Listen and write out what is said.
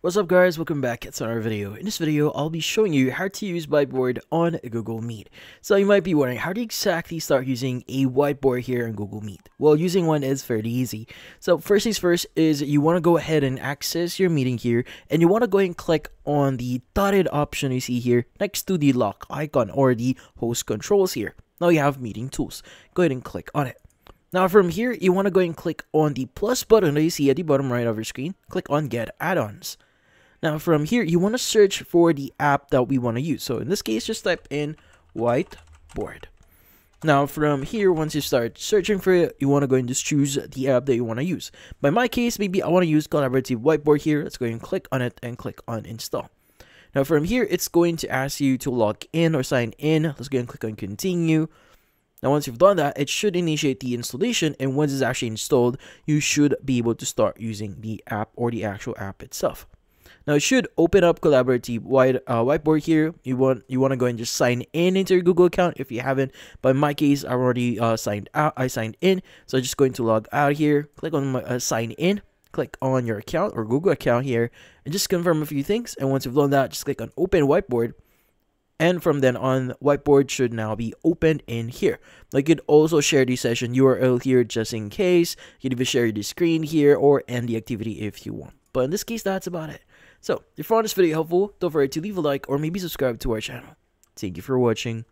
What's up guys, welcome back it's another video. In this video, I'll be showing you how to use whiteboard on Google Meet. So you might be wondering, how do you exactly start using a whiteboard here in Google Meet? Well, using one is fairly easy. So first things first is you want to go ahead and access your meeting here, and you want to go and click on the dotted option you see here next to the lock icon or the host controls here. Now you have meeting tools. Go ahead and click on it. Now from here, you want to go and click on the plus button that you see at the bottom right of your screen. Click on get add-ons. Now from here, you want to search for the app that we want to use. So in this case, just type in whiteboard. Now from here, once you start searching for it, you want to go and just choose the app that you want to use. By my case, maybe I want to use collaborative whiteboard here. Let's go and click on it and click on install. Now from here, it's going to ask you to log in or sign in. Let's go and click on continue. Now once you've done that, it should initiate the installation and once it's actually installed, you should be able to start using the app or the actual app itself. Now it should open up collaborative white uh, whiteboard here. You want you want to go and just sign in into your Google account if you haven't. But in my case, I already uh, signed out. I signed in, so I'm just going to log out here. Click on my uh, sign in. Click on your account or Google account here, and just confirm a few things. And once you've done that, just click on Open Whiteboard. And from then on, Whiteboard should now be opened in here. Like you could also share the session URL here just in case. You could even share the screen here or end the activity if you want. But in this case, that's about it. So, if you found this video helpful, don't forget to leave a like or maybe subscribe to our channel. Thank you for watching.